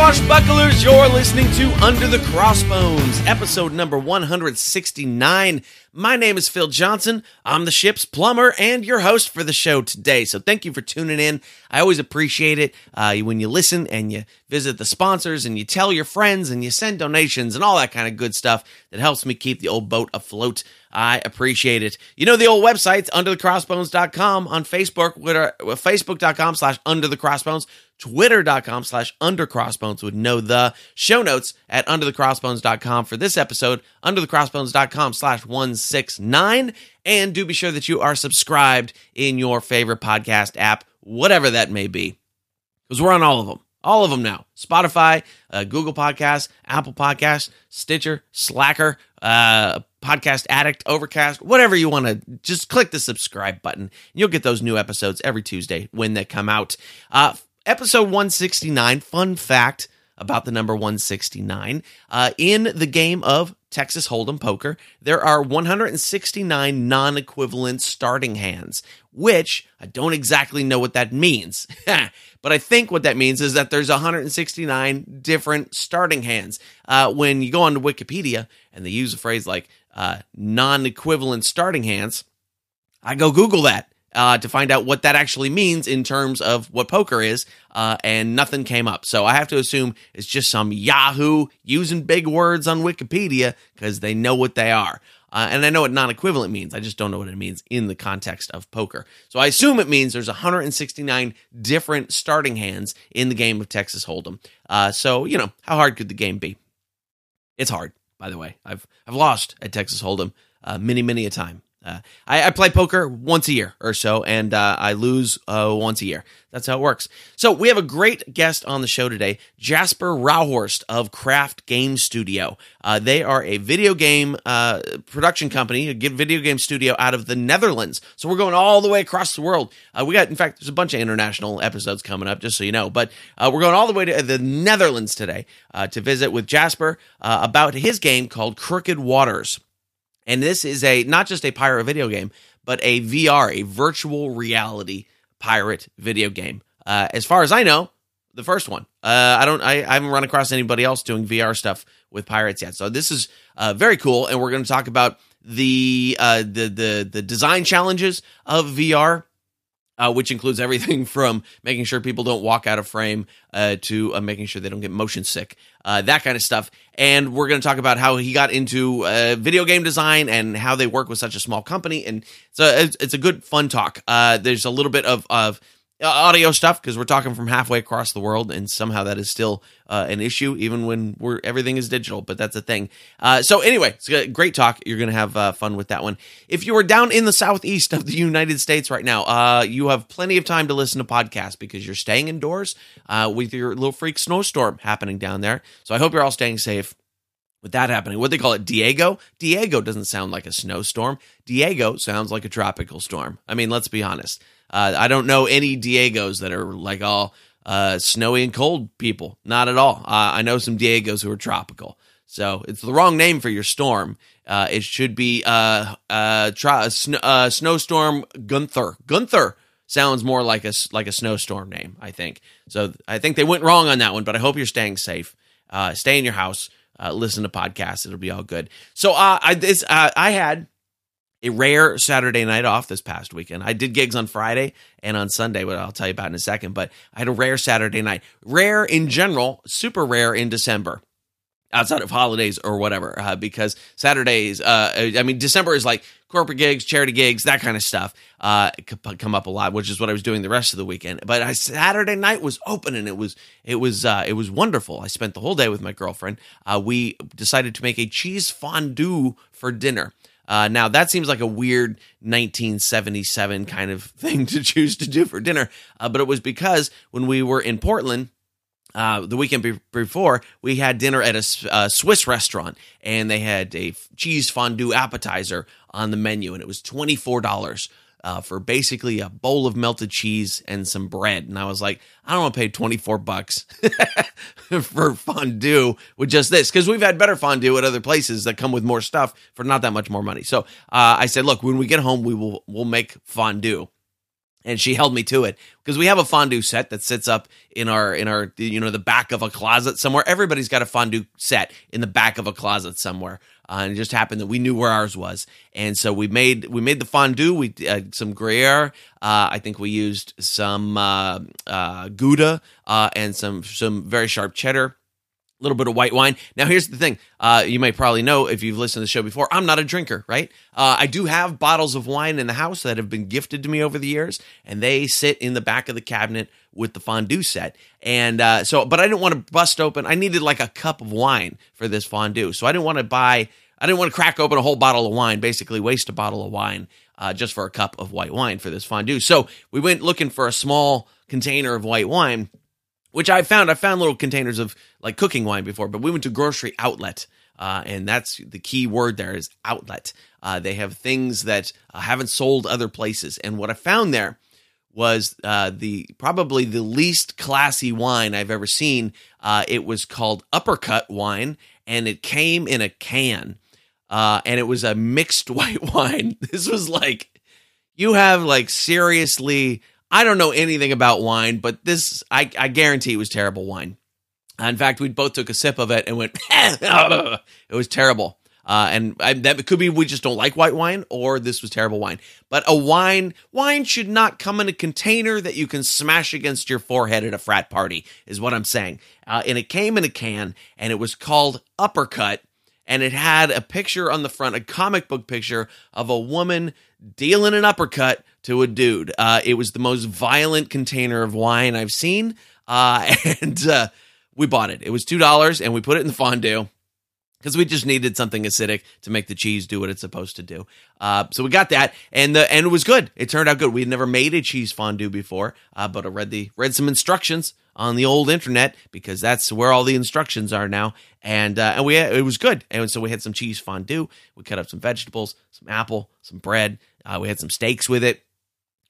Swashbucklers! You're listening to Under the Crossbones, episode number 169. My name is Phil Johnson. I'm the ship's plumber and your host for the show today. So thank you for tuning in. I always appreciate it uh, when you listen and you visit the sponsors and you tell your friends and you send donations and all that kind of good stuff that helps me keep the old boat afloat. I appreciate it. You know the old websites, underthecrossbones.com on Facebook, Twitter, facebook.com slash underthecrossbones, twitter.com slash undercrossbones would know the show notes at underthecrossbones.com for this episode, underthecrossbones.com slash 169. And do be sure that you are subscribed in your favorite podcast app, whatever that may be, because we're on all of them. All of them now. Spotify, uh, Google Podcasts, Apple Podcasts, Stitcher, Slacker, uh, Podcast Addict, Overcast, whatever you want to, just click the subscribe button. And You'll get those new episodes every Tuesday when they come out. Uh, episode 169, fun fact about the number 169. Uh, in the game of Texas Hold'em poker, there are 169 non equivalent starting hands, which I don't exactly know what that means. but I think what that means is that there's 169 different starting hands. Uh, when you go onto Wikipedia and they use a phrase like uh, non equivalent starting hands, I go Google that uh, to find out what that actually means in terms of what poker is, uh, and nothing came up. So I have to assume it's just some Yahoo using big words on Wikipedia because they know what they are. Uh, and I know what non equivalent means. I just don't know what it means in the context of poker. So I assume it means there's 169 different starting hands in the game of Texas Hold'em. Uh, so, you know, how hard could the game be? It's hard, by the way. I've, I've lost at Texas Hold'em uh, many, many a time. Uh, I, I, play poker once a year or so, and uh, I lose uh, once a year. That's how it works. So we have a great guest on the show today, Jasper Rouwhorst of Craft Game Studio. Uh, they are a video game uh, production company, a video game studio out of the Netherlands. So we're going all the way across the world. Uh, we got, in fact, there's a bunch of international episodes coming up, just so you know. But we're going all the way to the Netherlands today to visit with Jasper about his game called Crooked Waters. And this is a not just a pirate video game, but a VR, a virtual reality pirate video game. Uh, as far as I know, the first one. Uh, I don't. I, I, haven't run across anybody else doing VR stuff with pirates yet. So this is uh, very cool, and we're going to talk about the uh, the the the design challenges of VR uh, which includes everything from making sure people don't walk out of frame uh, to uh, making sure they don't get motion sick, uh, that kind of stuff. And we're going to talk about how he got into uh, video game design and how they work with such a small company. And so it's, it's a good, fun talk. Uh, there's a little bit of, of audio stuff because we're talking from halfway across the world, and somehow that is still uh, an issue, even when we're everything is digital. But that's a thing. Uh, so anyway, it's a great talk. You're gonna have uh, fun with that one. If you are down in the southeast of the United States right now, uh, you have plenty of time to listen to podcasts because you're staying indoors uh, with your little freak snowstorm happening down there. So I hope you're all staying safe with that happening. What they call it, Diego? Diego doesn't sound like a snowstorm. Diego sounds like a tropical storm. I mean, let's be honest. Uh, I don't know any Diegos that are like all uh, snowy and cold people. Not at all. Uh, I know some Diegos who are tropical. So it's the wrong name for your storm. Uh, it should be uh, uh, try, sn- snowstorm Gunther. Gunther sounds more like a like a snowstorm name. I think. So I think they went wrong on that one. But I hope you're staying safe. stay in your house. listen to podcasts. It'll be all good. So I this I had a rare Saturday night off this past weekend. I did gigs on Friday and on Sunday, what I'll tell you about in a second, but I had a rare Saturday night. Rare in general, super rare in December. Outside of holidays or whatever, uh, because Saturdays, uh, I mean, December is like corporate gigs, charity gigs, that kind of stuff, uh, come up a lot, which is what I was doing the rest of the weekend. But I, Saturday night was open and it was, it was, uh, it was wonderful. I spent the whole day with my girlfriend. Uh, we decided to make a cheese fondue for dinner. Uh, now that seems like a weird 1977 kind of thing to choose to do for dinner, uh, but it was because when we were in Portland. Uh, the weekend be- before, we had dinner at a uh, Swiss restaurant, and they had a cheese fondue appetizer on the menu, and it was twenty four dollars uh, for basically a bowl of melted cheese and some bread. And I was like, I don't want to pay 24 bucks for fondue with just this because we've had better fondue at other places that come with more stuff for not that much more money. So uh, I said, look, when we get home, we will we'll make fondue. and she held me to it because we have a fondue set that sits up in our in our you know the back of a closet somewhere everybody's got a fondue set in the back of a closet somewhere uh, and it just happened that we knew where ours was. And so we made we made the fondue. We uh, some gruyere. Uh, i think we used some uh, uh, gouda and some some very sharp cheddar little bit of white wine. Now, here's the thing. Uh, you may probably know if you've listened to the show before, I'm not a drinker, right? Uh, I do have bottles of wine in the house that have been gifted to me over the years, and they sit in the back of the cabinet with the fondue set. And uh, so, but I didn't want to bust open. I needed like a cup of wine for this fondue. So I didn't want to buy, I didn't want to crack open a whole bottle of wine, basically waste a bottle of wine uh, just for a cup of white wine for this fondue. So we went looking for a small container of white wine which I found. I found little containers of like cooking wine before, but we went to grocery outlet. Uh, and that's the key word there is outlet. Uh, they have things that uh, haven't sold other places. And what I found there was uh, the probably the least classy wine I've ever seen. Uh, it was called Uppercut wine, and it came in a can, uh, and it was a mixed white wine. This was like you have like seriously I don't know anything about wine, but this I, I guarantee it was terrible wine. In fact, we both took a sip of it and went, it was terrible. Uh, and I, that could be we just don't like white wine, or this was terrible wine. But a wine, wine should not come in a container that you can smash against your forehead at a frat party, is what I'm saying. Uh, and it came in a can, and it was called Uppercut, and it had a picture on the front, a comic book picture of a woman dealing an uppercut to a dude. Uh, it was the most violent container of wine I've seen, uh, and uh, we bought it. It was two dollars, and we put it in the fondue because we just needed something acidic to make the cheese do what it's supposed to do. Uh, so we got that, and the and it was good. It turned out good. We had never made a cheese fondue before, uh, but I read the read some instructions on the old internet because that's where all the instructions are now. And uh, and we it was good. And so we had some cheese fondue. We cut up some vegetables, some apple, some bread. Uh, we had some steaks with it.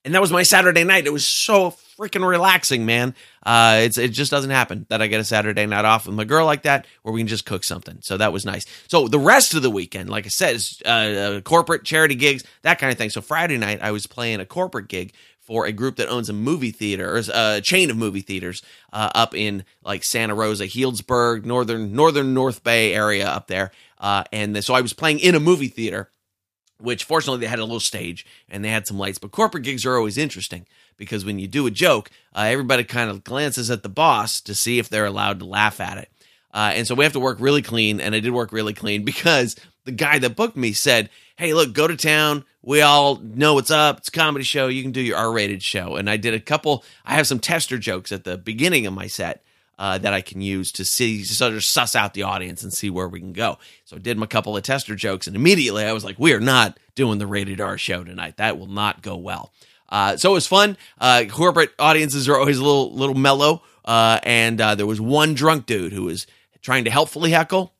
And that was my Saturday night. It was so freaking relaxing, man. Uh, it's it just doesn't happen that I get a Saturday night off with my girl like that, where we can just cook something. So that was nice. So the rest of the weekend, like I said, is uh, uh corporate charity gigs, that kind of thing. So Friday night, I was playing a corporate gig for a group that owns a movie theater, or a chain of movie theaters uh, up in like Santa Rosa, Healdsburg, northern northern North Bay area up there. Uh, and so I was playing in a movie theater, which fortunately they had a little stage and they had some lights. But corporate gigs are always interesting because when you do a joke, uh, everybody kind of glances at the boss to see if they're allowed to laugh at it. Uh, and so we have to work really clean, and I did work really clean because the guy that booked me said, "Hey, look, go to town. We all know what's up. It's a comedy show. You can do your R-rated show." And I did a couple. I have some tester jokes at the beginning of my set uh, that I can use to see, sort of suss out the audience and see where we can go. So I did my couple of tester jokes, and immediately I was like, "We are not doing the rated R show tonight. That will not go well." Uh, so it was fun. Uh, corporate audiences are always a little little mellow, uh, and uh, there was one drunk dude who was trying to helpfully heckle.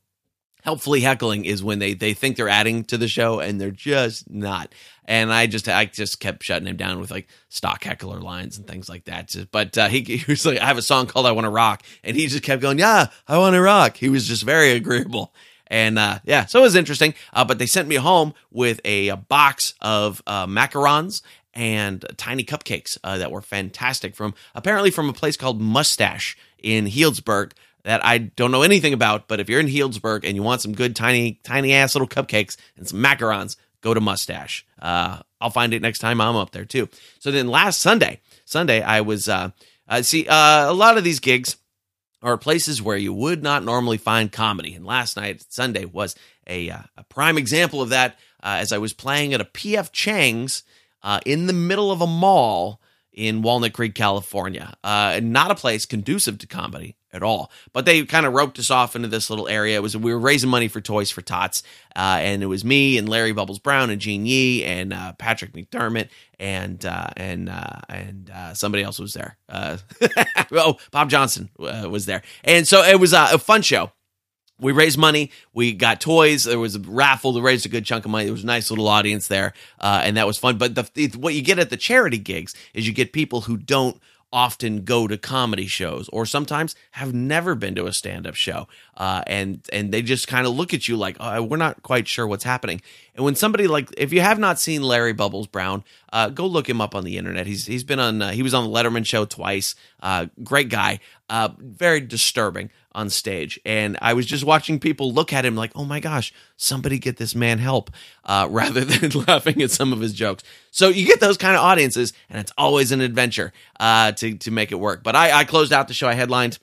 Helpfully heckling is when they they think they're adding to the show and they're just not. And i just i just kept shutting him down with like stock heckler lines and things like that. But uh, he, he was like i have a song called i want to rock. And he just kept going yeah i want to rock. He was just very agreeable. And uh, yeah so it was interesting. Uh, but they sent me home with a, a box of uh, macarons and tiny cupcakes uh, that were fantastic from apparently from a place called mustache in healdsburg that I don't know anything about, but if you're in Healdsburg and you want some good tiny, tiny ass little cupcakes and some macarons, go to Mustache. Uh, I'll find it next time I'm up there too. So then last Sunday, Sunday I was uh, uh see uh, a lot of these gigs are places where you would not normally find comedy, and last night Sunday was a uh, a prime example of that. Uh, as I was playing at a PF Chang's uh, in the middle of a mall in Walnut Creek, California. Not a place conducive to comedy at all. But they kind of roped us off into this little area. It was we were raising money for Toys for Tots, uh, and it was me and Larry Bubbles Brown and Gene Yee and uh, Patrick McDermott and uh, and uh, and uh, somebody else was there. Uh, oh, Bob Johnson was there, and so it was a fun show we raised money. We got toys. There was a raffle that raised a good chunk of money. There was a nice little audience there, and that was fun. But the, what you get at the charity gigs is you get people who don't often go to comedy shows or sometimes have never been to a stand-up show uh, and and they just kind of look at you like oh, we're not quite sure what's happening and when somebody like if you have not seen larry bubbles brown uh, go look him up on the internet he's he's been on uh, he was on the letterman show twice uh, great guy uh, very disturbing on stage. And I was just watching people look at him like, oh my gosh, somebody get this man help, uh, rather than laughing at some of his jokes. So you get those kind of audiences, and it's always an adventure to, to make it work. But I, I closed out the show, I headlined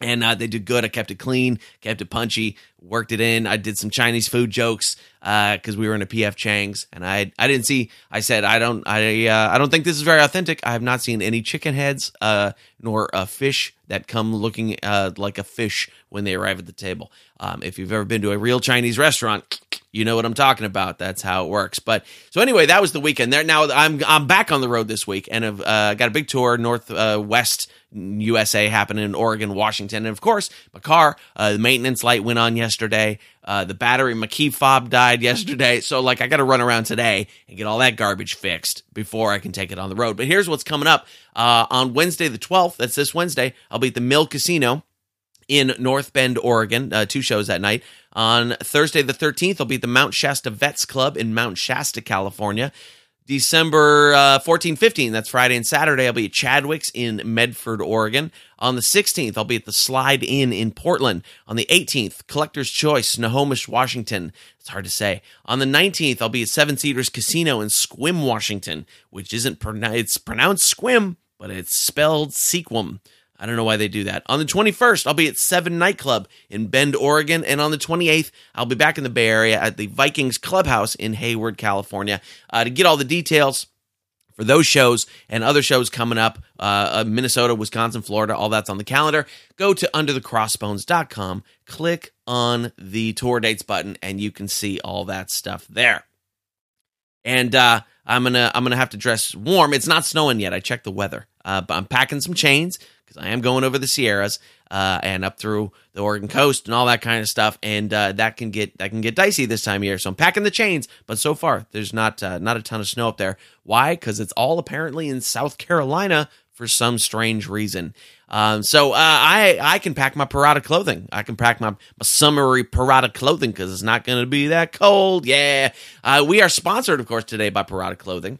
and uh, they did good. I kept it clean, kept it punchy, worked it in. I did some Chinese food jokes because uh, we were in a PF Chang's, and I I didn't see. I said I don't I uh, I don't think this is very authentic. I have not seen any chicken heads uh, nor a fish that come looking uh, like a fish when they arrive at the table. Um, if you've ever been to a real Chinese restaurant, you know what I'm talking about. That's how it works. But so anyway, that was the weekend. There now, I'm I'm back on the road this week, and I've uh, got a big tour northwest USA happening in Oregon, Washington, and of course, my car. Uh, the maintenance light went on yesterday. Uh, the battery, my key fob died yesterday. So like, I got to run around today and get all that garbage fixed before I can take it on the road. But here's what's coming up uh, on Wednesday the 12th. That's this Wednesday. I'll be at the Mill Casino in North Bend, Oregon. Uh, two shows that night. On Thursday the 13th, I'll be at the Mount Shasta Vets Club in Mount Shasta, California. December uh, 14, 15, that's Friday and Saturday, I'll be at Chadwick's in Medford, Oregon. On the 16th, I'll be at the Slide Inn in Portland. On the 18th, Collector's Choice, Snohomish, Washington. It's hard to say. On the 19th, I'll be at Seven Cedars Casino in Squim, Washington, which isn't pronounced, it's pronounced Squim, but it's spelled Sequim. I don't know why they do that. On the 21st, I'll be at Seven Nightclub in Bend, Oregon. And on the 28th, I'll be back in the Bay Area at the Vikings Clubhouse in Hayward, California. Uh, to get all the details, for those shows and other shows coming up uh, uh, minnesota wisconsin florida all that's on the calendar go to underthecrossbones.com click on the tour dates button and you can see all that stuff there and uh, i'm gonna i'm gonna have to dress warm it's not snowing yet i checked the weather uh, but i'm packing some chains because I am going over the Sierras uh, and up through the Oregon coast and all that kind of stuff, and uh, that can get that can get dicey this time of year. So I'm packing the chains, but so far there's not uh, not a ton of snow up there. Why? Because it's all apparently in South Carolina for some strange reason. Um, so uh, I I can pack my Pirata clothing. I can pack my, my summery Pirata clothing because it's not going to be that cold. Yeah, uh, we are sponsored, of course, today by Pirata Clothing.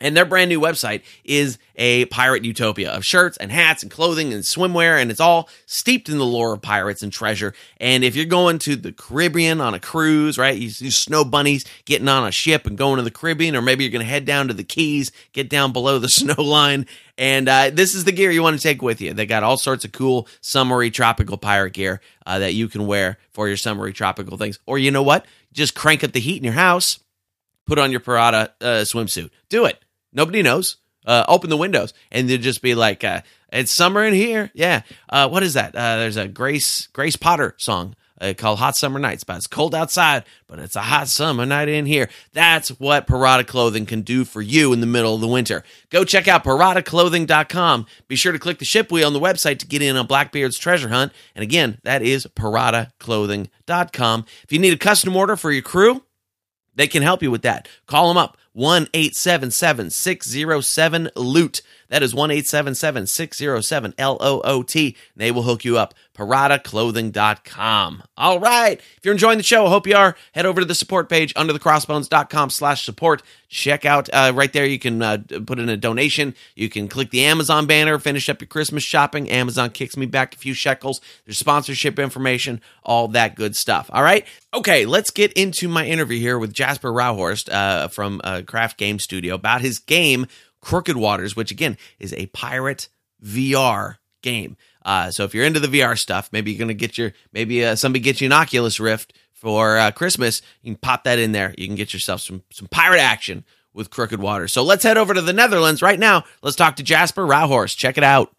And their brand new website is a pirate utopia of shirts and hats and clothing and swimwear, and it's all steeped in the lore of pirates and treasure. And if you're going to the Caribbean on a cruise, right, you see snow bunnies getting on a ship and going to the Caribbean, or maybe you're going to head down to the Keys, get down below the snow line, and uh, this is the gear you want to take with you. They got all sorts of cool summery tropical pirate gear uh, that you can wear for your summery tropical things. Or you know what? Just crank up the heat in your house put on your Pirata uh, swimsuit. Do it. Nobody knows. Uh, open the windows and they'll just be like, uh, "It's summer in here." Yeah. Uh, what is that? Uh, there's a Grace Grace Potter song uh, called "Hot Summer Nights." But it's cold outside, but it's a hot summer night in here. That's what Pirata clothing can do for you in the middle of the winter. Go check out pirataclothing.com. Be sure to click the ship wheel on the website to get in on Blackbeard's treasure hunt. And again, that is pirataclothing.com. If you need a custom order for your crew they can help you with that. Call them up 1 877 607 Loot. That is 1 877 607 L O O T. They will hook you up. PirataClothing.com. All right. If you're enjoying the show, I hope you are. Head over to the support page underthecrossbones.com slash support. Check out uh, right there. You can uh, put in a donation. You can click the Amazon banner, finish up your Christmas shopping. Amazon kicks me back a few shekels. There's sponsorship information, all that good stuff. All right. Okay, let's get into my interview here with Jasper Rouwhorst uh, from uh, Craft Game Studio about his game Crooked Waters, which again is a pirate VR game. Uh, so if you're into the VR stuff, maybe you're gonna get your maybe uh, somebody gets you an Oculus Rift for uh, Christmas. You can pop that in there. You can get yourself some some pirate action with Crooked Waters. So let's head over to the Netherlands right now. Let's talk to Jasper Rouwhorst. Check it out.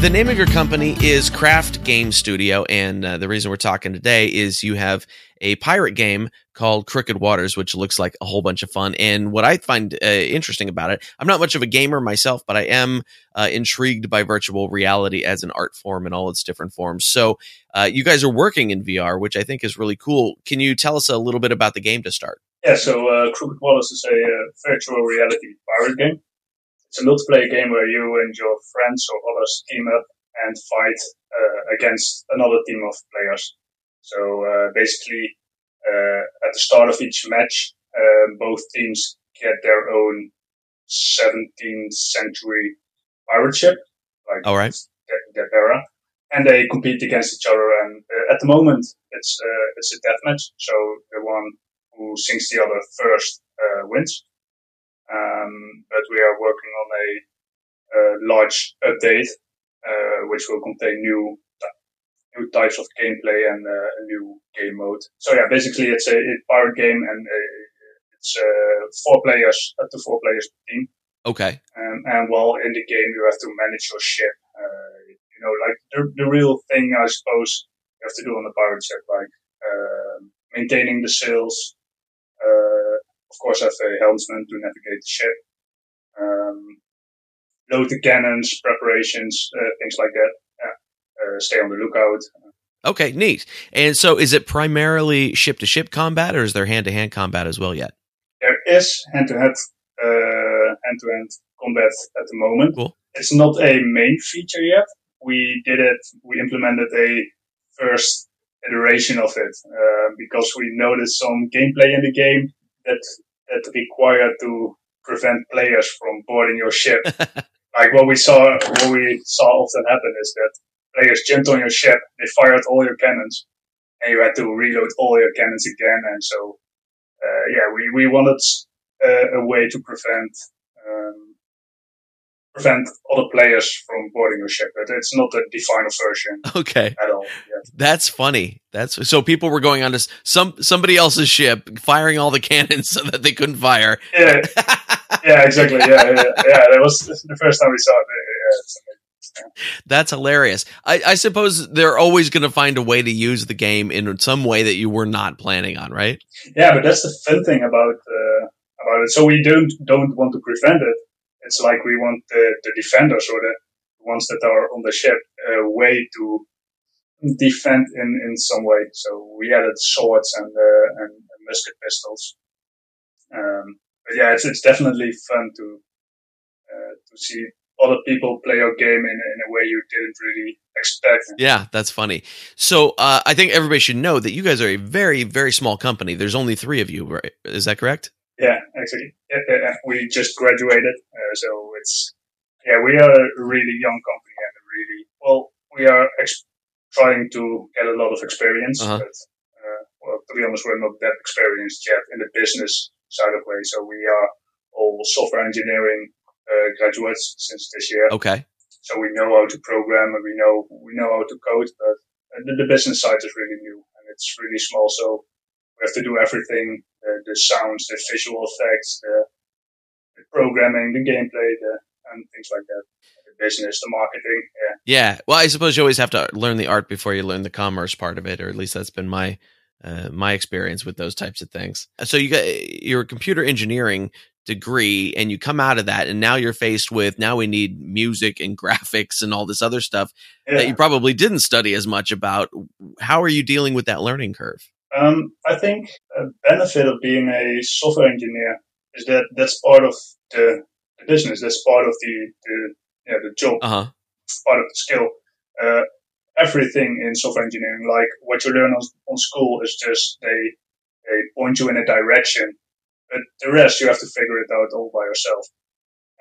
The name of your company is Craft Game Studio, and uh, the reason we're talking today is you have a pirate game called Crooked Waters, which looks like a whole bunch of fun. And what I find uh, interesting about it, I'm not much of a gamer myself, but I am uh, intrigued by virtual reality as an art form in all its different forms. So uh, you guys are working in VR, which I think is really cool. Can you tell us a little bit about the game to start? Yeah, so uh, Crooked Waters is a uh, virtual reality pirate game. It's a multiplayer game where you and your friends or others team up and fight uh, against another team of players. So uh, basically, uh, at the start of each match, uh, both teams get their own 17th century pirate ship, like All right. that, era, and they compete against each other. And uh, at the moment, it's uh, it's a deathmatch, so the one who sinks the other first uh, wins. Um, but we are working on a, a large update, uh, which will contain new new types of gameplay and uh, a new game mode. So yeah, basically it's a, a pirate game and a, it's uh, four players up to four players per team. Okay. Um, and while in the game, you have to manage your ship. Uh, you know, like the, the real thing, I suppose, you have to do on the pirate ship, like uh, maintaining the sails. Uh, of course, have a helmsman to navigate the ship. Um, load the cannons, preparations, uh, things like that. Yeah. Uh, stay on the lookout. Okay, neat. And so, is it primarily ship to ship combat, or is there hand to hand combat as well yet? There is hand to hand hand to hand combat at the moment. Cool. It's not a main feature yet. We did it. We implemented a first iteration of it uh, because we noticed some gameplay in the game that that required to prevent players from boarding your ship. like what we saw, what we saw often happen is that players jumped on your ship, they fired all your cannons, and you had to reload all your cannons again. And so, uh, yeah, we we wanted uh, a way to prevent um, prevent other players from boarding your ship. But it's not a defined version. Okay. At all. Yet. That's funny. That's so people were going on to some somebody else's ship, firing all the cannons so that they couldn't fire. Yeah. yeah. Exactly. Yeah. Yeah. Yeah. That was the first time we saw it. Yeah, That's hilarious. I, I suppose they're always going to find a way to use the game in some way that you were not planning on, right? Yeah, but that's the fun thing about uh, about it. So we don't don't want to prevent it. It's like we want the, the defenders or the ones that are on the ship a way to defend in, in some way. So we added swords and uh, and, musket pistols. Um, but yeah, it's it's definitely fun to uh, to see other people play your game in, in a way you didn't really expect. Yeah, that's funny. So uh, I think everybody should know that you guys are a very, very small company. There's only three of you, right? Is that correct? Yeah, actually, yeah, yeah, we just graduated, uh, so it's yeah, we are a really young company and really well, we are ex- trying to get a lot of experience, uh-huh. but uh, well, to be honest, we're not that experienced yet in the business side of way. So we are all software engineering uh, graduates since this year. Okay. So we know how to program and we know we know how to code, but the, the business side is really new and it's really small. So we have to do everything the, the sounds, the visual effects, the, the programming, the gameplay, the, and things like that. The business, the marketing. Yeah. Yeah. Well, I suppose you always have to learn the art before you learn the commerce part of it, or at least that's been my uh, my experience with those types of things. So you got your computer engineering degree and you come out of that and now you're faced with now we need music and graphics and all this other stuff yeah. that you probably didn't study as much about how are you dealing with that learning curve um, I think a benefit of being a software engineer is that that's part of the, the business. That's part of the the yeah, the job. Uh-huh. Part of the skill. Uh, everything in software engineering, like what you learn on, on school, is just they they point you in a direction, but the rest you have to figure it out all by yourself.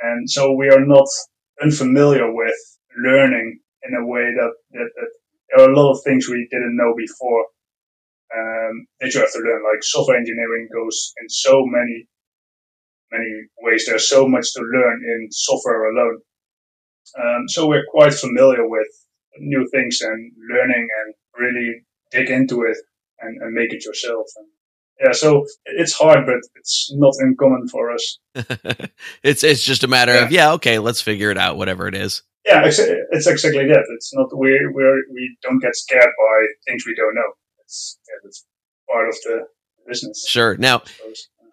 And so we are not unfamiliar with learning in a way that, that, that there are a lot of things we didn't know before um, that you have to learn. Like software engineering goes in so many, many ways. There's so much to learn in software alone. Um, so we're quite familiar with new things and learning and really dig into it and, and make it yourself. And yeah, so it's hard, but it's not uncommon for us. it's it's just a matter yeah. of yeah, okay, let's figure it out, whatever it is. Yeah, it's, it's exactly that. It's not we we we don't get scared by things we don't know it's, yeah, it's part of the business. Sure. Now,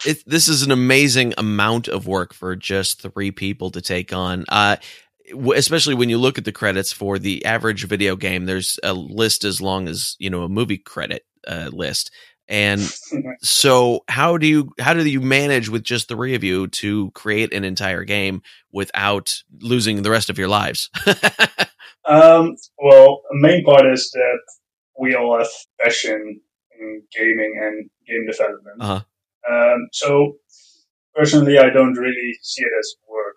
it, this is an amazing amount of work for just three people to take on. Uh, especially when you look at the credits for the average video game, there's a list as long as you know a movie credit uh, list. And so how do you how do you manage with just three of you to create an entire game without losing the rest of your lives? um, well, the main part is that we all have passion in gaming and game development. Uh-huh. Um, so personally, I don't really see it as work.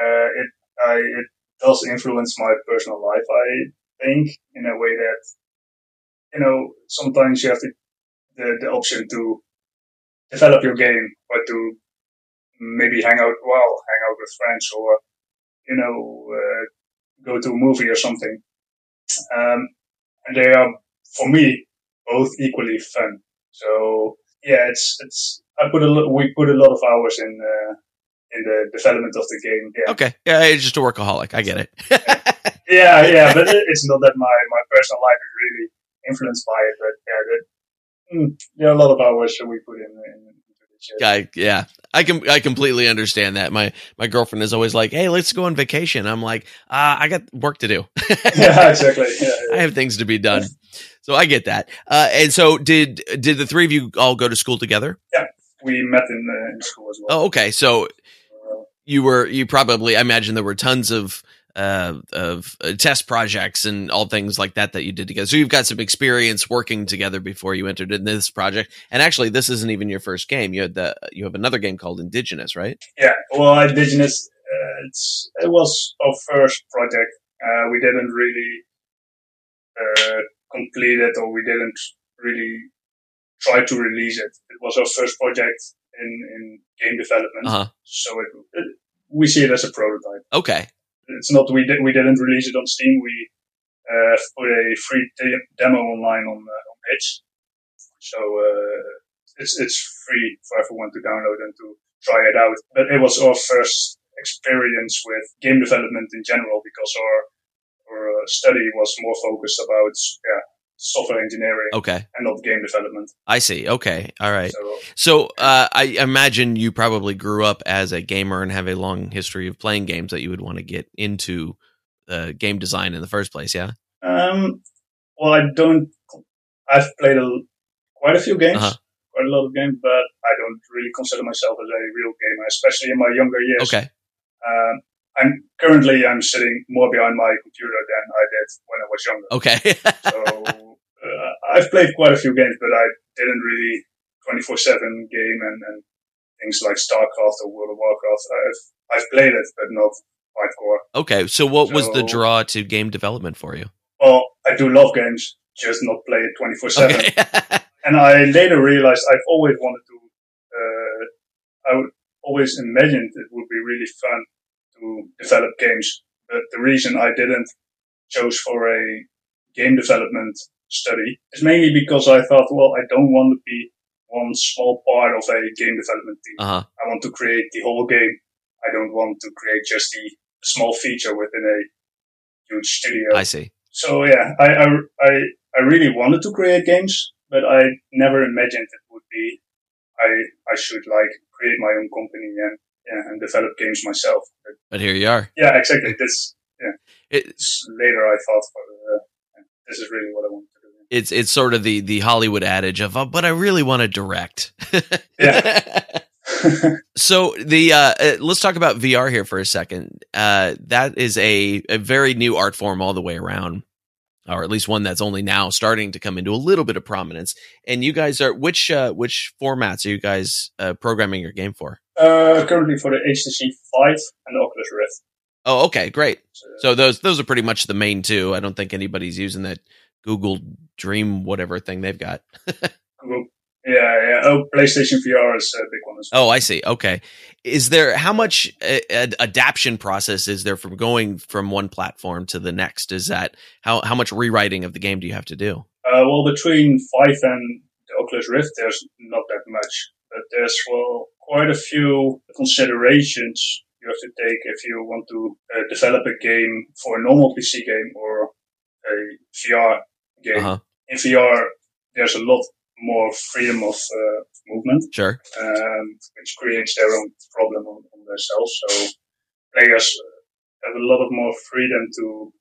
Uh, it I, it does influence my personal life. I think in a way that you know sometimes you have to the, the option to develop your game or to maybe hang out, well, hang out with friends or, you know, uh, go to a movie or something. Um, and they are, for me, both equally fun. So yeah, it's, it's, I put a lot, we put a lot of hours in, uh, in the development of the game. Yeah. Okay. Yeah, it's just a workaholic. I get it. yeah, yeah, but it's not that my, my personal life is really influenced by it, but yeah, that, Mm, yeah, a lot of hours that we put in. in I, yeah, I can I completely understand that. My my girlfriend is always like, "Hey, let's go on vacation." I'm like, uh, "I got work to do." yeah, exactly. Yeah, yeah. I have things to be done, so I get that. Uh, and so, did did the three of you all go to school together? Yeah, we met in, uh, in school as well. Oh, okay. So uh, you were you probably I imagine there were tons of uh, of uh, test projects and all things like that that you did together. So you've got some experience working together before you entered in this project. And actually, this isn't even your first game. You had the you have another game called Indigenous, right? Yeah. Well, Indigenous. Uh, it's it was our first project. Uh, we didn't really uh, complete it, or we didn't really try to release it. It was our first project in in game development. Uh-huh. So it, it, we see it as a prototype. Okay it's not we did, we didn't release it on Steam. We uh, put a free de- demo online on uh, on Itch, so uh, it's it's free for everyone to download and to try it out. But it was our first experience with game development in general because our our uh, study was more focused about yeah software engineering okay. and not game development. I see. Okay. All right. So, so uh, i imagine you probably grew up as a gamer and have a long history of playing games that you would want to get into uh, game design in the first place yeah? Um well i don't i've played a, quite a few games uh-huh. quite a lot of games but i don't really consider myself as a real gamer especially in my younger years. Okay. Um, I'm currently I'm sitting more behind my computer than I did when I was younger. Okay. so uh, I've played quite a few games, but I didn't really 24 7 game and, and things like StarCraft or World of Warcraft. I've, I've played it, but not hardcore. Okay. So, what so, was the draw to game development for you? Well, I do love games, just not play it 24 7. And I later realized I've always wanted to, uh, I would always imagined it would be really fun to develop games. But the reason I didn't chose for a game development study is mainly because I thought, well, I don't want to be one small part of a game development team. Uh-huh. I want to create the whole game. I don't want to create just the small feature within a huge studio. I see. So yeah, I, I, I, I really wanted to create games, but I never imagined it would be, I, I should like create my own company and, yeah, and develop games myself. But, but here you are. Yeah, exactly. This, yeah. It's, later I thought, uh, this is really what I want it's it's sort of the the Hollywood adage of, oh, but I really want to direct. yeah. so the uh, uh, let's talk about VR here for a second. Uh, that is a a very new art form all the way around, or at least one that's only now starting to come into a little bit of prominence. And you guys are which uh, which formats are you guys uh, programming your game for? Uh, currently for the HTC Vive and the Oculus Rift. Oh, okay, great. So those those are pretty much the main two. I don't think anybody's using that Google Dream whatever thing they've got. Google. Yeah, yeah. Oh, PlayStation VR is a big one as well. Oh, I see. Okay. Is there how much uh, adaptation process is there from going from one platform to the next? Is that how how much rewriting of the game do you have to do? Uh, well, between Vive and the Oculus Rift, there's not that much, but there's well quite a few considerations you have to take if you want to uh, develop a game for a normal PC game or a VR game. Uh-huh. In VR, there's a lot more freedom of uh, movement. Sure. Um, which creates their own problem on, on themselves. So players have a lot of more freedom to,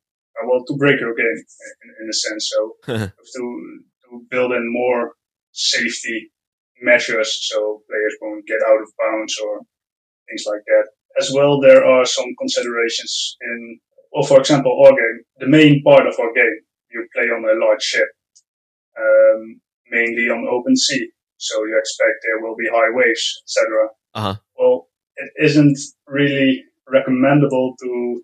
uh, well, to break your game in, in a sense. So to, to build in more safety measures so players won't get out of bounds or things like that. As well, there are some considerations in, well, for example, our game. The main part of our game, you play on a large ship, um, mainly on open sea. So you expect there will be high waves, etc. Uh-huh. Well, it isn't really recommendable to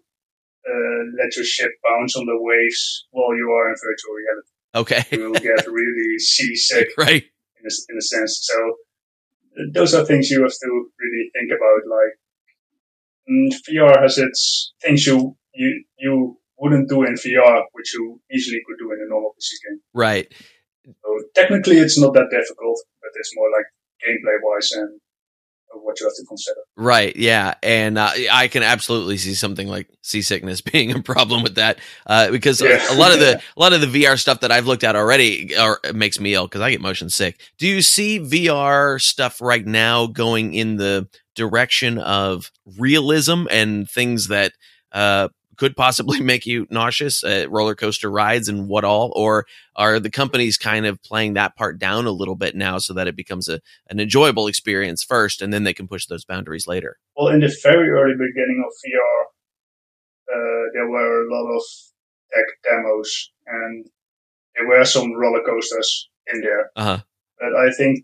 uh, let your ship bounce on the waves while you are in virtual reality. Okay. You will get really seasick right. in a, in a sense. So those are things you have to really think about. Like mm, VR has its things you you you wouldn't do in VR, which you easily could do in a normal PC game. Right. So technically, it's not that difficult, but it's more like gameplay wise and what you have to consider. Right. Yeah. And uh, I can absolutely see something like seasickness being a problem with that uh, because yeah. a, a, lot of the a lot of the VR stuff that I've looked at already are, makes me ill because I get motion sick. Do you see VR stuff right now going in the direction of realism and things that uh, could possibly make you nauseous at roller coaster rides and what all? Or are the companies kind of playing that part down a little bit now so that it becomes a, an enjoyable experience first and then they can push those boundaries later? Well in the very early beginning of vr uh, there were a lot of tech demos and there were some roller coasters in there. Uh-huh. but i think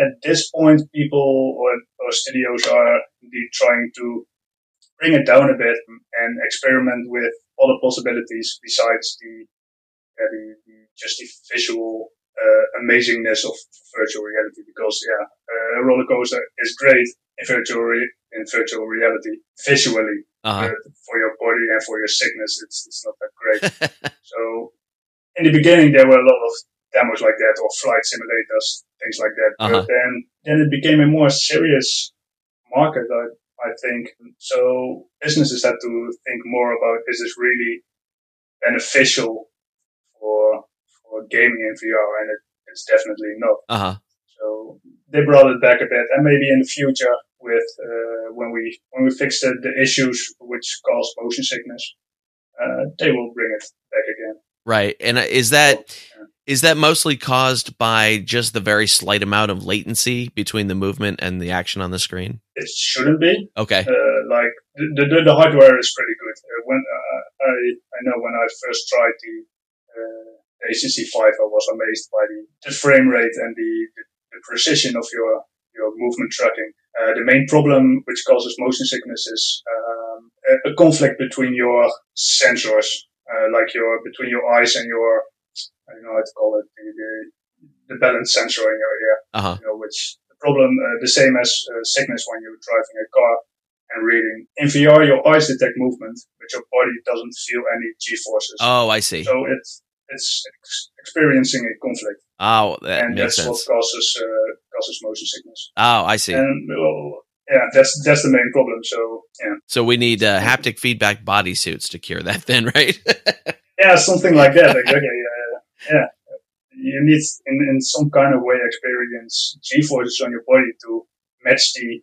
at this point people or, or studios are indeed trying to bring it down a bit and experiment with other possibilities besides the, uh, the, the just the visual uh, amazingness of virtual reality. Because yeah, uh, a roller coaster is great in virtual re- in virtual reality visually uh-huh. for your body and for your sickness. It's it's not that great. so in the beginning there were a lot of demos like that or flight simulators, things like that. Uh-huh. But then then it became a more serious market. I, I think. So businesses have to think more about is this really beneficial for for gaming in VR, and it, it's definitely not. Uh-huh. So they brought it back a bit, and maybe in the future, with uh, when we when we fix the, the issues which cause motion sickness, uh, they will bring it back again. Right, and uh, is that is that mostly caused by just the very slight amount of latency between the movement and the action on the screen? It shouldn't be. Okay. Uh, like the, the, the hardware is pretty good. Uh, when uh, I I know when I first tried the uh, HTC Vive, I was amazed by the, the frame rate and the, the, the precision of your your movement tracking. Uh, the main problem which causes motion sickness is um, a, a conflict between your sensors uh, like your between your eyes and your I don't know how to call it the the, the balance sensor in your ear. Uh-huh. You know, which the problem uh, the same as uh, sickness when you're driving a car and reading. In VR, your eyes detect movement, but your body doesn't feel any G forces. Oh, I see. So it's it's ex- experiencing a conflict. Oh, that and makes that's sense. what causes uh, causes motion sickness. Oh, I see. And well, yeah, that's that's the main problem. So yeah. So we need uh, haptic feedback bodysuits to cure that, then, right? yeah, something like that. Exactly. Uh, yeah, you need in, in some kind of way experience G forces on your body to match the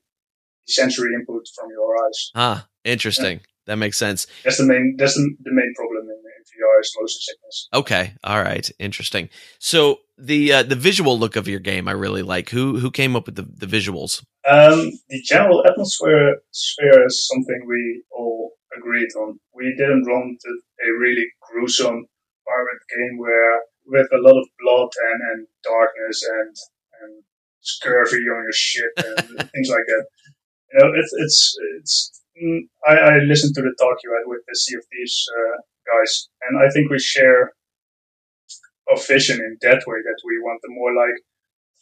sensory input from your eyes. Ah, interesting. Yeah. That makes sense. That's the main. That's the, the main problem in, in VR is motion sickness. Okay. All right. Interesting. So the uh, the visual look of your game, I really like. Who who came up with the, the visuals? Um, the general atmosphere sphere is something we all agreed on. We didn't want a really gruesome pirate game where with a lot of blood and, and darkness and and scurvy on your ship and things like that. You know, it's it's it's. Mm, I, I listened to the talk you had with the Sea of Thieves uh, guys, and I think we share a vision in that way that we want the more like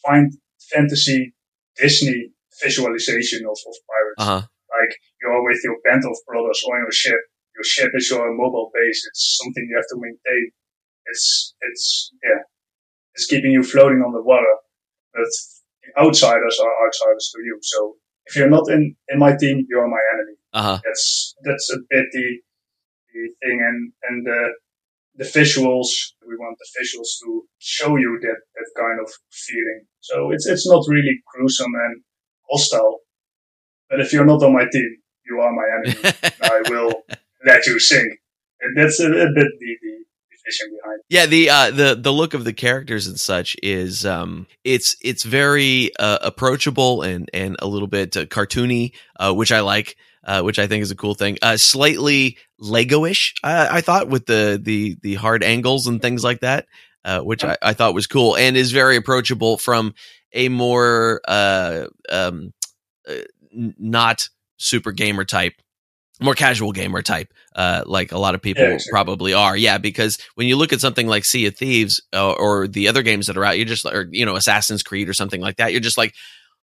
find fantasy Disney visualization of, of pirates. Uh-huh. Like you're with your band of brothers on your ship. Your ship is your mobile base. It's something you have to maintain. It's it's yeah, it's keeping you floating on the water. But the outsiders are outsiders to you. So if you're not in in my team, you're my enemy. Uh-huh. That's that's a bit the the thing, and and the the visuals. We want the visuals to show you that that kind of feeling. So it's it's not really gruesome and hostile. But if you're not on my team, you are my enemy. I will let you sing. And that's a, a bit the, the, vision behind. Yeah, the uh, the the look of the characters and such is um, it's it's very uh, approachable and and a little bit uh, cartoony, uh, which I like. Uh, which I think is a cool thing. Uh, slightly Lego-ish, I, I thought, with the the the hard angles and things like that, uh, which I, I thought was cool and is very approachable from a more uh, um, uh, not super gamer type more casual gamer type, uh, like a lot of people Yeah, exactly. probably are. Yeah, because when you look at something like Sea of Thieves uh, or the other games that are out, you're just, or you know, Assassin's Creed or something like that. You're just like,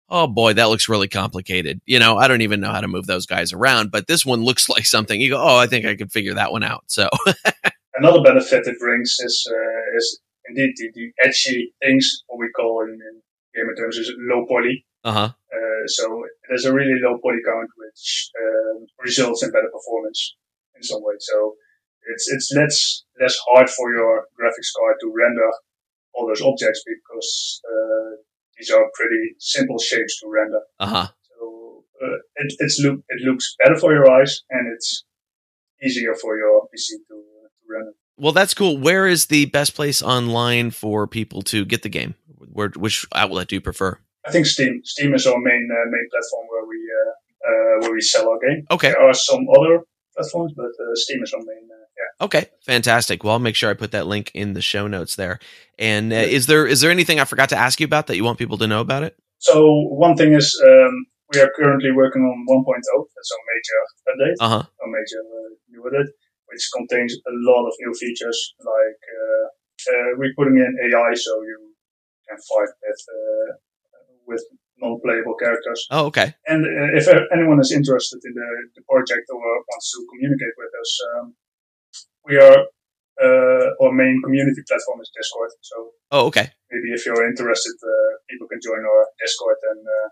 oh boy, that looks really complicated. You know, I don't even know how to move those guys around, but this one looks like something. You go, oh, I think I could figure that one out. So, Another benefit it brings is uh, is indeed the, the edgy things, what we call in, in gamer terms is low poly. uh huh, Uh, so there's a really low poly count, which um, results in better performance in some way. So it's it's less less hard for your graphics card to render all those objects because uh, these are pretty simple shapes to render. uh huh. So uh, it it's look it looks better for your eyes and it's easier for your PC to, uh, to render. Well, that's cool. Where is the best place online for people to get the game? Where, which outlet do you prefer? I think Steam Steam is our main uh, main platform where we uh, where we sell our game. Okay. There are some other platforms, but uh, Steam is our main. Uh, yeah. Okay, fantastic. Well, I'll make sure I put that link in the show notes there. And uh, is there is there anything I forgot to ask you about that you want people to know about it? So one thing is um, we are currently working on 1.0. That's our major update, Uh huh. our major uh, new update, which contains a lot of new features. Like uh, uh, we're putting in AI, so you can fight with uh, with non-playable characters. Oh, okay. And uh, if anyone is interested in the, the project or wants to communicate with us, um, we are uh, our main community platform is Discord. So Oh, okay. maybe if you're interested, uh, people can join our Discord and uh,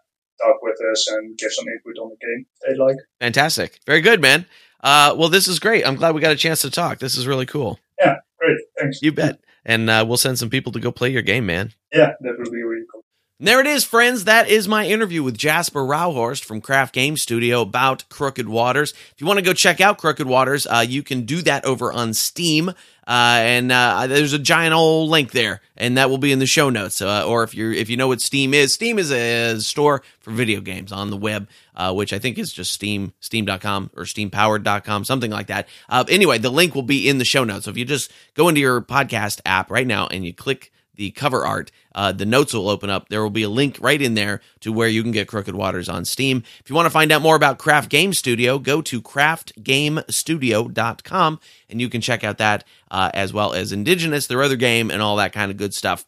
talk with us and give some input on the game they like. Fantastic. Very good, man. Uh, well, this is great. I'm glad we got a chance to talk. This is really cool. Yeah, great, thanks. You bet. And uh, we'll send some people to go play your game, man. Yeah, that would be really cool. There it is, friends. That is my interview with Jasper Rouwhorst from Craft Game Studio about Crooked Waters. If you want to go check out Crooked Waters, uh, you can do that over on Steam. Uh, and uh, there's a giant old link there, and that will be in the show notes. Uh, or if you if you know what Steam is, Steam is a store for video games on the web, uh, which I think is just Steam Steam.com or SteamPowered.com, something like that. Uh, anyway, the link will be in the show notes. So if you just go into your podcast app right now and you click the cover art, uh, the notes will open up. There will be a link right in there to where you can get Crooked Waters on Steam. If you want to find out more about Craft Game Studio, go to craftgamestudio.com and you can check out that uh, as well as Indigenous, their other game, and all that kind of good stuff.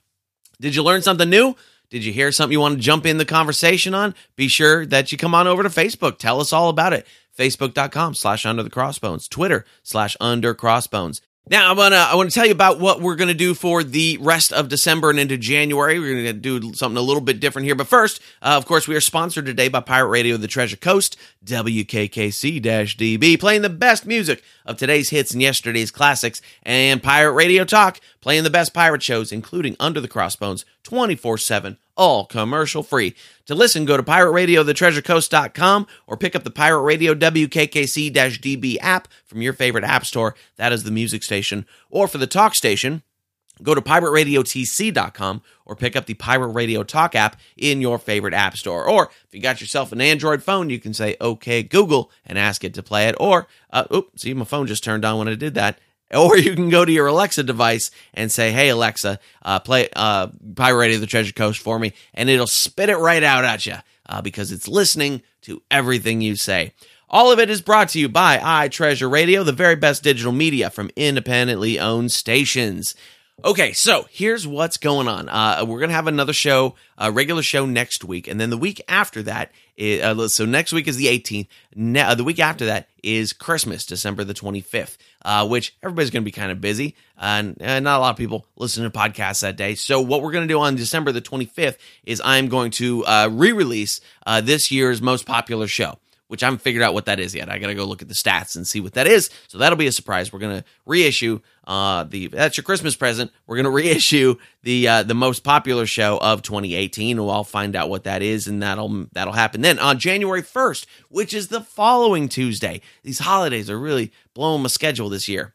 Did you learn something new? Did you hear something you want to jump in the conversation on? Be sure that you come on over to Facebook. Tell us all about it. Facebook.com slash under the crossbones, Twitter slash under crossbones. Now I wanna I wanna tell you about what we're gonna do for the rest of December and into January. We're gonna do something a little bit different here, but first, uh, of course, we are sponsored today by Pirate Radio, the Treasure Coast, WKKC-DB, playing the best music of today's hits and yesterday's classics, and Pirate Radio Talk, playing the best pirate shows, including Under the Crossbones, twenty four seven all commercial free. To listen, go to pirateradio.thetreasurecoast.com or pick up the Pirate Radio WKKC-DB app from your favorite app store. That is the music station. Or for the talk station, go to pirateradiotc.com or pick up the Pirate Radio Talk app in your favorite app store. Or if you got yourself an Android phone, you can say, okay, Google, and ask it to play it. Or, uh, oops, see, my phone just turned on when I did that. Or you can go to your Alexa device and say, "Hey Alexa, uh, play uh, Pirate Radio: The Treasure Coast for me," and it'll spit it right out at you uh, because it's listening to everything you say. All of it is brought to you by I Treasure Radio, the very best digital media from independently owned stations. Okay, so here's what's going on. Uh, we're gonna have another show, a regular show next week, and then the week after that. Is, uh, so next week is the 18th. Ne- uh, the week after that is Christmas, December the 25th, uh, which everybody's gonna be kind of busy, and uh, not a lot of people listen to podcasts that day. So what we're gonna do on December the 25th is I'm going to uh, re-release uh, this year's most popular show which I haven't figured out what that is yet. I got to go look at the stats and see what that is. So that'll be a surprise. We're gonna reissue uh, the that's your Christmas present. We're gonna reissue the uh, the most popular show of 2018. We'll all find out what that is, and that'll that'll happen then on January 1st, which is the following Tuesday. These holidays are really blowing my schedule this year.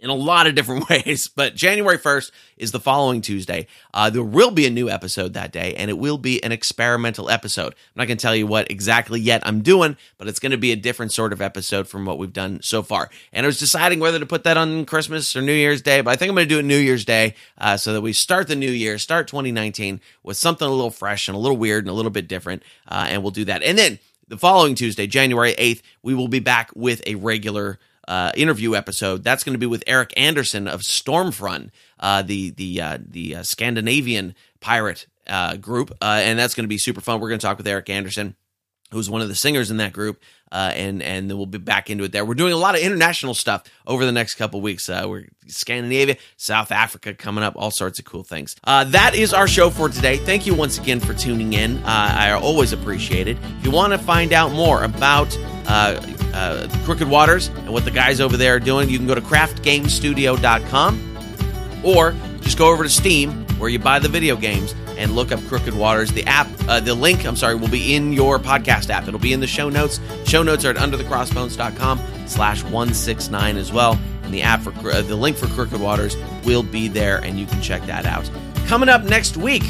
In a lot of different ways. But January 1st is the following Tuesday. Uh, there will be a new episode that day, and it will be an experimental episode. I'm not going to tell you what exactly yet I'm doing, but it's going to be a different sort of episode from what we've done so far. And I was deciding whether to put that on Christmas or New Year's Day, but I think I'm going to do it New Year's Day uh, so that we start the new year, start 2019 with something a little fresh and a little weird and a little bit different. Uh, and we'll do that. And then the following Tuesday, January 8th, we will be back with a regular uh, interview episode. That's going to be with Eric Anderson of Stormfront, uh, the the uh, the uh, Scandinavian pirate uh, group, uh, and that's going to be super fun. We're going to talk with Eric Anderson, who's one of the singers in that group, and and then we'll be back into it there. We're doing a lot of international stuff over the next couple weeks. We're Scandinavia, South Africa coming up, all sorts of cool things. That is our show for today. Thank you once again for tuning in. I always appreciate it. If you want to find out more about uh, Crooked Waters and what the guys over there are doing, you can go to craftgamestudio.com or just go over to Steam where you buy the video games and look up Crooked Waters. The app, uh, the link, I'm sorry, will be in your podcast app. It'll be in the show notes. Show notes are at underthecrossbones.com slash 169 as well. And the app for uh, the link for Crooked Waters will be there and you can check that out. Coming up next week,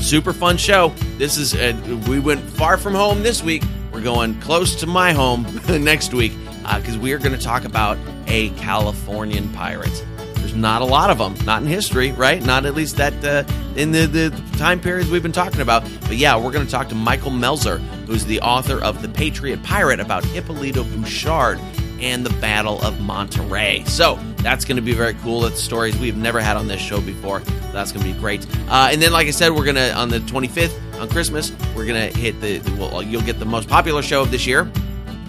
super fun show. This is, uh, we went far from home this week. Going close to my home next week because we are going to talk about a Californian pirate. There's not a lot of them, not in history, right? Not at least that uh, in the, the time periods we've been talking about. But yeah, we're going to talk to Michael Melzer, who's the author of The Patriot Pirate about Hipólito Bouchard and the Battle of Monterey. So that's going to be very cool. That's stories we've never had on this show before. That's going to be great. Uh, and then, like I said, we're going to on the 25th on Christmas, we're going to hit the. Well, you'll get the most popular show of this year,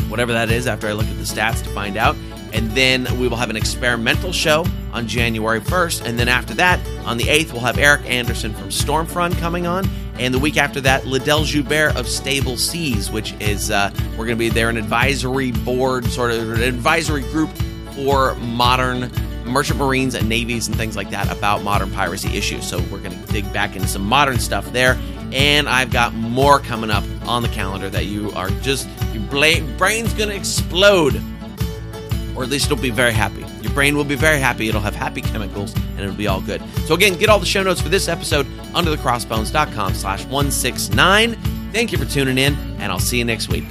whatever that is. After I look at the stats to find out. And then we will have an experimental show on January 1st. And then after that, on the 8th, we'll have Eric Anderson from Stormfront coming on. And the week after that, Lydelle Joubert of Stable Seas, which is, uh, we're going to be there, an advisory board, sort of an advisory group for modern merchant marines and navies and things like that about modern piracy issues. So we're going to dig back into some modern stuff there. And I've got more coming up on the calendar that you are just, your brain's going to explode or at least it'll be very happy. Your brain will be very happy. It'll have happy chemicals, and it'll be all good. So again, get all the show notes for this episode under thecrossbones.com slash 169. Thank you for tuning in, and I'll see you next week.